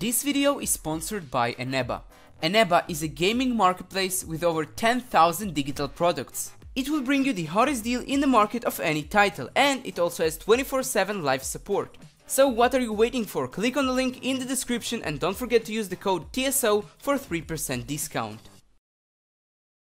This video is sponsored by Eneba. Eneba is a gaming marketplace with over 10,000 digital products. It will bring you the hottest deal in the market of any title and it also has 24-7 live support. So what are you waiting for? Click on the link in the description and don't forget to use the code TSO for 3% discount.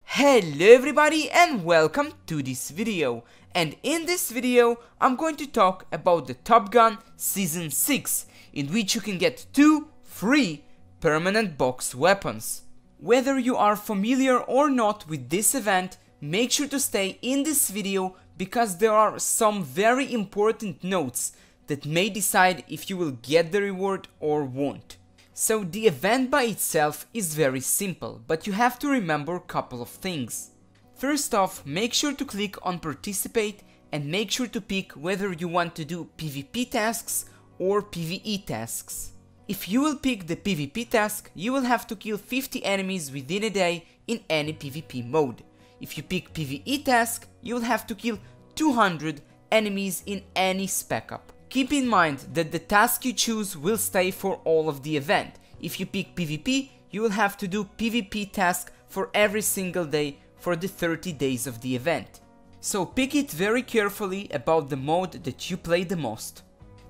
Hello everybody and welcome to this video. And in this video I'm going to talk about the Top Gun Season 6 in which you can get two free permanent box weapons. Whether you are familiar or not with this event, make sure to stay in this video because there are some very important notes that may decide if you will get the reward or won't. So the event by itself is very simple, but you have to remember a couple of things. First off, make sure to click on participate and make sure to pick whether you want to do PvP tasks or PvE tasks. If you will pick the PvP task, you will have to kill 50 enemies within a day in any PvP mode. If you pick PvE task, you will have to kill 200 enemies in any spec op. Keep in mind that the task you choose will stay for all of the event. If you pick PvP, you will have to do PvP task for every single day for the 30 days of the event. So pick it very carefully about the mode that you play the most.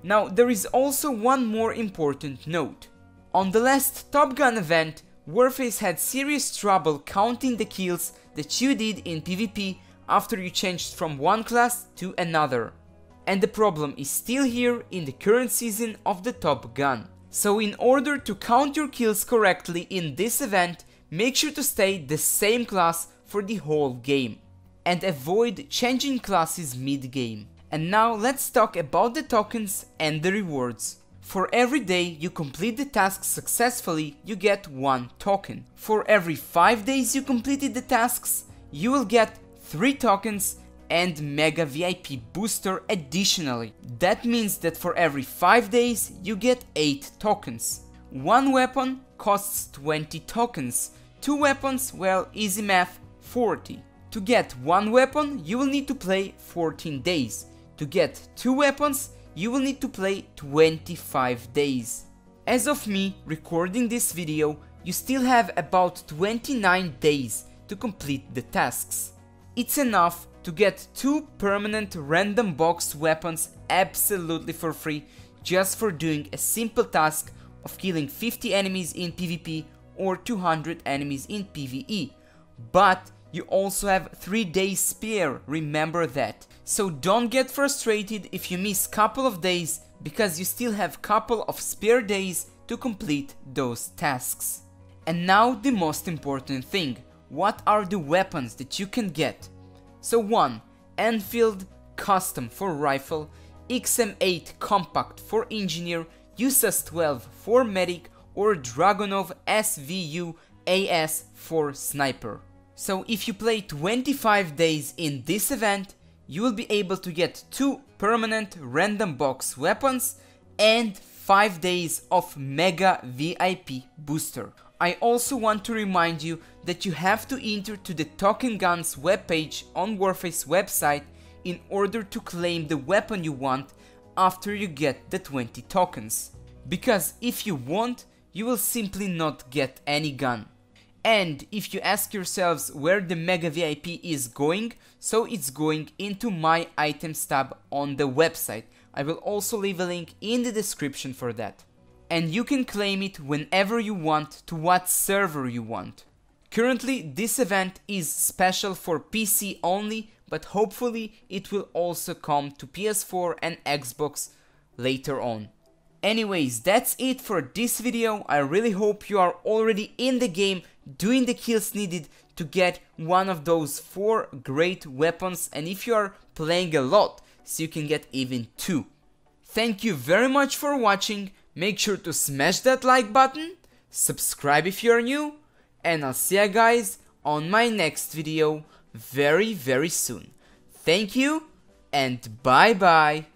Now there is also one more important note. On the last Top Gun event, Warface had serious trouble counting the kills that you did in PvP after you changed from one class to another. And the problem is still here in the current season of the Top Gun. So in order to count your kills correctly in this event, make sure to stay the same class for the whole game. And avoid changing classes mid-game. And now let's talk about the tokens and the rewards. For every day you complete the task successfully, you get 1 token. For every 5 days you completed the tasks, you will get 3 tokens and Mega VIP booster additionally. That means that for every 5 days you get 8 tokens. One weapon costs 20 tokens, two weapons, well easy math, 40. To get one weapon you will need to play 14 days, to get 2 weapons, you will need to play 25 days. As of me recording this video, you still have about 29 days to complete the tasks. It's enough to get 2 permanent random box weapons absolutely for free just for doing a simple task of killing 50 enemies in PvP or 200 enemies in PvE. But you also have 3 days spare, remember that. So don't get frustrated if you miss couple of days because you still have couple of spare days to complete those tasks. And now the most important thing, what are the weapons that you can get? So 1. Enfield Custom for Rifle, XM8 Compact for Engineer, USAS 12 for Medic or Dragunov SVU AS for Sniper. So if you play 25 days in this event, you will be able to get 2 permanent random box weapons and 5 days of Mega VIP booster. I also want to remind you that you have to enter to the Token Guns webpage on Warface website in order to claim the weapon you want after you get the 20 tokens. Because if you won't, you will simply not get any gun. And if you ask yourselves where the Mega VIP is going, so it's going into my items tab on the website. I will also leave a link in the description for that. And you can claim it whenever you want to what server you want. Currently this event is special for PC only, but hopefully it will also come to PS4 and Xbox later on. Anyways, that's it for this video. I really hope you are already in the game doing the kills needed to get one of those 4 great weapons and if you are playing a lot, so you can get even 2. Thank you very much for watching, make sure to smash that like button, subscribe if you're new, and I'll see you guys on my next video very very soon. Thank you and bye bye.